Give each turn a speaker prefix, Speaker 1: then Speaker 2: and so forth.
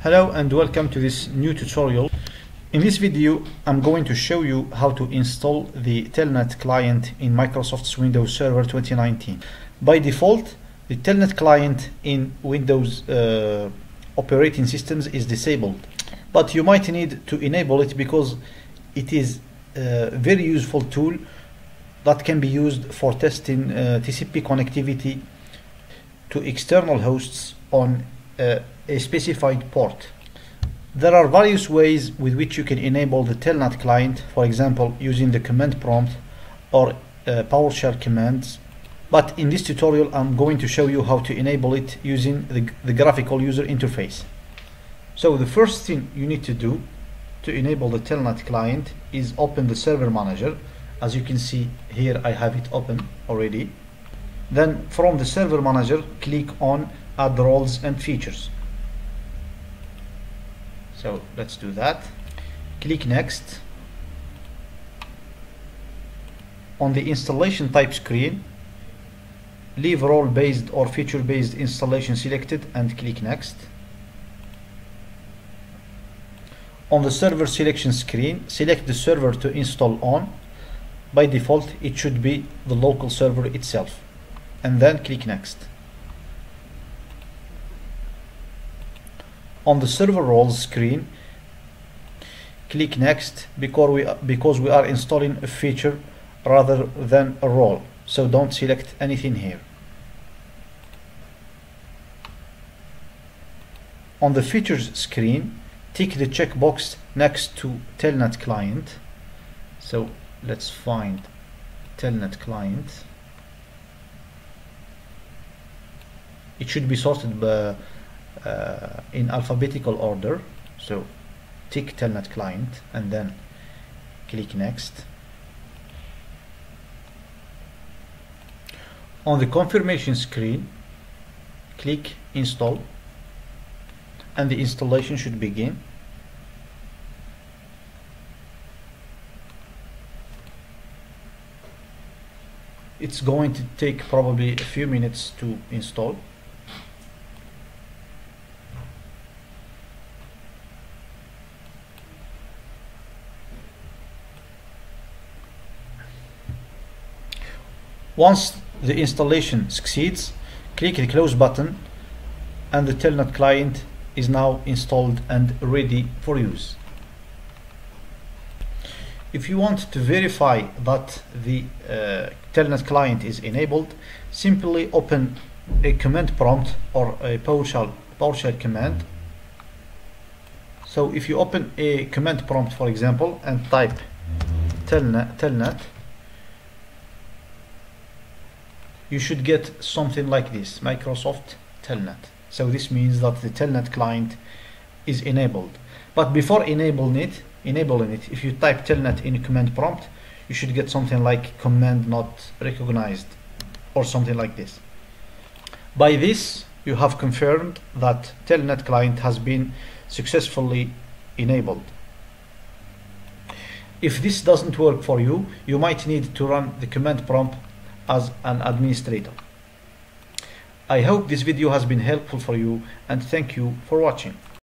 Speaker 1: Hello and welcome to this new tutorial. In this video I'm going to show you how to install the Telnet client in Microsoft's Windows Server 2019. By default the Telnet client in Windows uh, operating systems is disabled but you might need to enable it because it is a very useful tool that can be used for testing uh, TCP connectivity to external hosts on uh, a specified port. There are various ways with which you can enable the Telnet client, for example using the command prompt or uh, PowerShell commands. But in this tutorial I'm going to show you how to enable it using the, the graphical user interface. So the first thing you need to do to enable the Telnet client is open the server manager. As you can see here I have it open already. Then from the server manager click on add roles and features. So let's do that. Click next. On the installation type screen leave role based or feature based installation selected and click next. On the server selection screen select the server to install on. By default it should be the local server itself. And then click next on the server roles screen. Click next because we because we are installing a feature rather than a role so don't select anything here. On the features screen tick the checkbox next to telnet client. So let's find telnet client. It should be sorted by uh, in alphabetical order. So tick telnet client and then click next. On the confirmation screen click install and the installation should begin. It's going to take probably a few minutes to install Once the installation succeeds, click the close button and the Telnet client is now installed and ready for use. If you want to verify that the uh, Telnet client is enabled, simply open a command prompt or a PowerShell, PowerShell command. So if you open a command prompt, for example, and type telnet, telnet you should get something like this Microsoft Telnet. So this means that the Telnet client is enabled. But before enabling it enabling it if you type Telnet in command prompt you should get something like command not recognized or something like this. By this you have confirmed that Telnet client has been successfully enabled. If this doesn't work for you you might need to run the command prompt as an administrator. I hope this video has been helpful for you and thank you for watching.